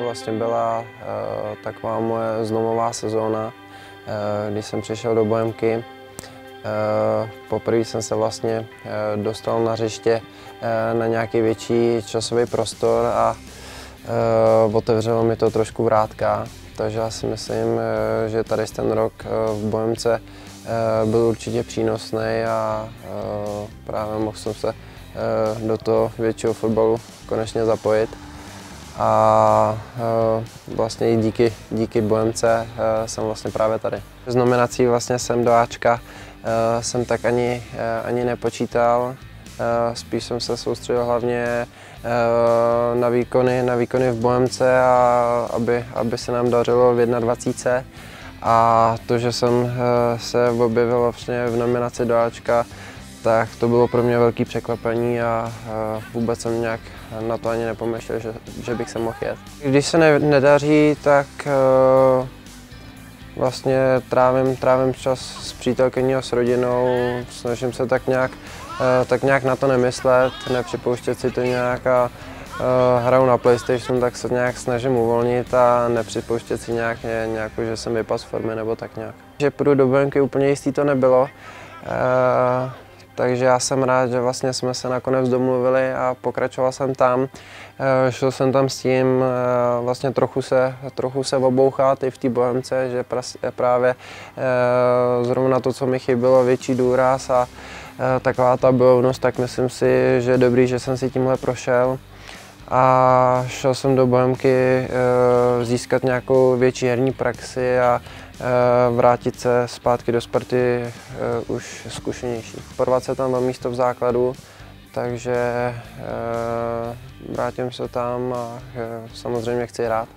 vlastně byla taková moje zlomová sezóna, když jsem přišel do Bohemky. Poprvé jsem se vlastně dostal na hřiště na nějaký větší časový prostor a otevřelo mi to trošku vrátka. Takže já si myslím, že tady ten rok v Bohemce byl určitě přínosný a právě mohl jsem se do toho většího fotbalu konečně zapojit. A vlastně i díky, díky Bohemce jsem vlastně právě tady. Z nominací vlastně jsem do Ačka jsem tak ani, ani nepočítal. Spíš jsem se soustředil hlavně na výkony, na výkony v Bohemce a aby, aby se nám dařilo v 21. A to, že jsem se objevil vlastně v nominaci do Ačka, tak to bylo pro mě velké překvapení a vůbec jsem nějak na to ani nepomyšlel, že, že bych se mohl jet. Když se ne, nedaří, tak vlastně trávím, trávím čas s přítelkyní a s rodinou, snažím se tak nějak, tak nějak na to nemyslet, nepřipouštět si to nějak a hraju na PlayStation, tak se nějak snažím uvolnit a nepřipouštět si nějak, nějak že jsem vypadl z formy nebo tak nějak. Že půjdu do Bohemky úplně jistý to nebylo. Takže já jsem rád, že vlastně jsme se nakonec domluvili a pokračoval jsem tam. Eh, šel jsem tam s tím eh, vlastně trochu se, trochu se obouchat i v té Bohemce, že právě eh, zrovna to, co mi chybilo, větší důraz a taková ta bojovnost, tak myslím si, že je dobrý, že jsem si tímhle prošel a šel jsem do Bohemky získat nějakou větší herní praxi a vrátit se zpátky do Sparty už zkušenější. Porvat se tam na místo v základu, takže vrátím se tam a samozřejmě chci hrát.